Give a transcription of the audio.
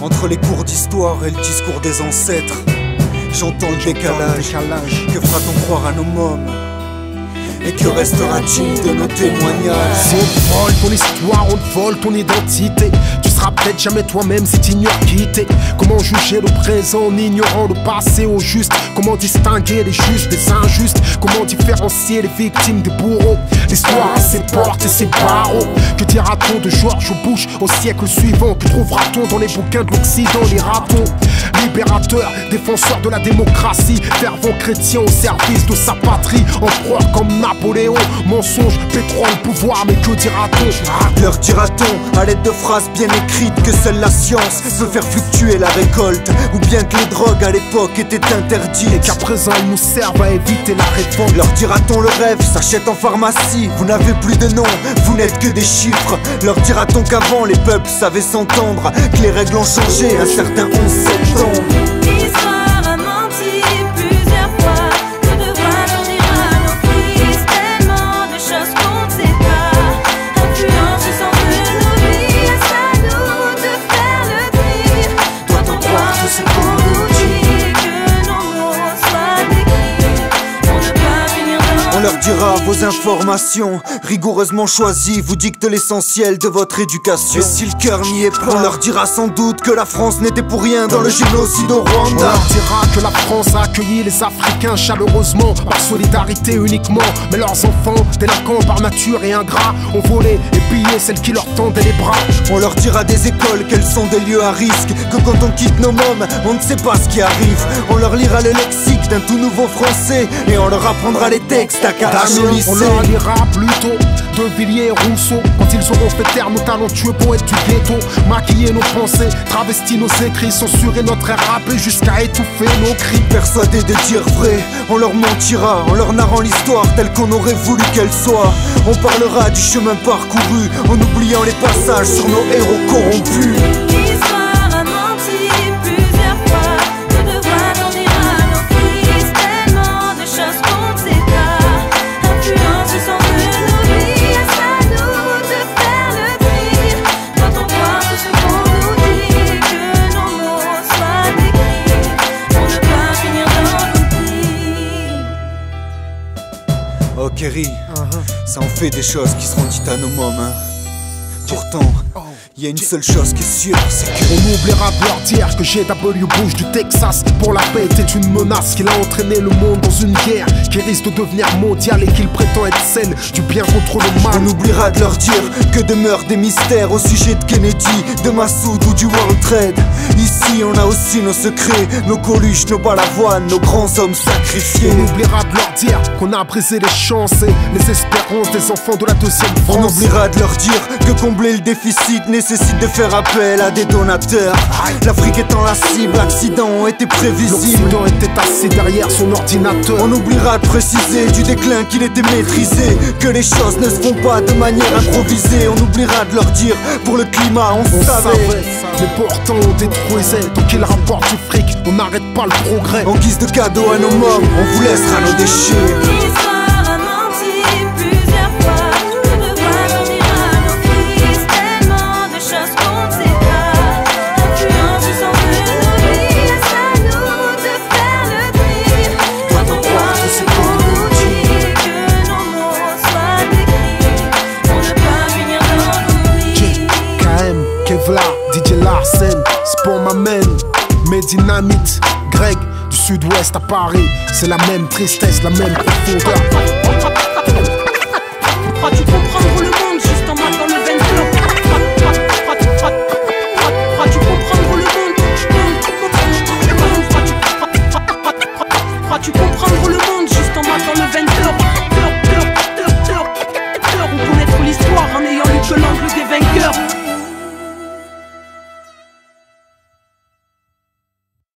Entre les cours d'histoire et le discours des ancêtres, j'entends le décalage. Que fera-t-on croire à nos mômes? Et que restera-t-il de nos témoignages? Si on vole ton histoire, on te vole ton identité seras peut-être jamais toi-même si t'ignores qui t'es. Comment juger le présent en ignorant le passé au juste? Comment distinguer les justes des injustes? Comment différencier les victimes des bourreaux? L'histoire a ses portes et ses barreaux. Que dira-t-on de George Bush au siècle suivant? Que trouvera-t-on dans les bouquins de l'Occident Les ratons, libérateurs, défenseurs de la démocratie Fervent chrétien au service de sa patrie Empereur comme Napoléon, mensonge, pétrole, pouvoir Mais que dira-t-on? Leur dira-t-on à l'aide de phrases bien écrites Que seule la science peut faire fluctuer la récolte. Ou bien que les drogues à l'époque étaient interdites. Et qu'à présent ils nous servent à éviter la réforme Leur dira-t-on le rêve s'achète en pharmacie. Vous n'avez plus de nom, vous n'êtes que des chiffres. Leur dira-t-on qu'avant les peuples savaient s'entendre Que les règles ont changé un certain 11 septembre On dira vos informations rigoureusement choisies vous dictent l'essentiel de votre éducation. Et si le cœur n'y est pas, on leur dira sans doute que la France n'était pour rien dans le génocide au On Rwanda. leur dira que la France a accueilli les Africains chaleureusement, par solidarité uniquement. Mais leurs enfants, délinquants par nature et ingrats, ont volé et pillé celles qui leur tendaient les bras. On leur dira des écoles qu'elles sont des lieux à risque Que quand on quitte nos mômes, on ne sait pas ce qui arrive On leur lira le lexique d'un tout nouveau français Et on leur apprendra les textes à Au lycée on leur lira plutôt de Villiers et Rousseau. Quand ils auront fait taire nos talentueux poètes du ghetto Maquiller nos pensées, travestir nos écrits Censurer notre air rappé jusqu'à étouffer nos cris. Persuadés de dire vrai, on leur mentira En leur narrant l'histoire telle qu'on aurait voulu qu'elle soit. On parlera du chemin parcouru En oubliant les passages sur nos héros corrompus Oh Kerry, ça en fait des choses qui seront dites à nos mômes hein. Pourtant, il y a une seule chose qui est sûre, c'est que On oubliera de leur dire que G.W. Bush du Texas pour la paix était une menace qu'il a entraîné le monde dans une guerre qui risque de devenir mondiale et qu'il prétend être celle du bien contre le mal. On oubliera de leur dire que demeurent des mystères au sujet de Kennedy, de Massoud ou du World Trade. Ici, on a aussi nos secrets, nos coluches, nos balavoines, nos grands hommes sacrifiés. On oubliera de leur dire qu'on a brisé les chances et les espérances des enfants de la deuxième On France. oubliera de leur dire que combler le déficit nécessite de faire appel à des donateurs. L'Afrique étant la cible, l'accident ont été prévisible. L'Occident était assis derrière son ordinateur. On oubliera de préciser du déclin qu'il était maîtrisé Que les choses ne se font pas de manière improvisée On oubliera de leur dire pour le climat on, On savait savait, mais pourtant on détruisait. Tant qu'il rapporte du fric, on n'arrête pas le progrès. En guise de cadeau à nos mômes On vous laissera nos déchets Kevlar, DJ Larsen, c'est pour ma main. Greg, du sud-ouest à Paris. C'est la même tristesse, la même profondeur.